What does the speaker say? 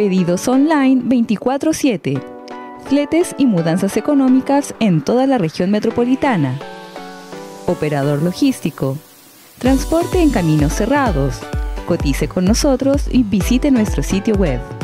Pedidos online 24/7. Fletes y mudanzas económicas en toda la región metropolitana. Operador logístico. Transporte en caminos cerrados. Cotice con nosotros y visite nuestro sitio web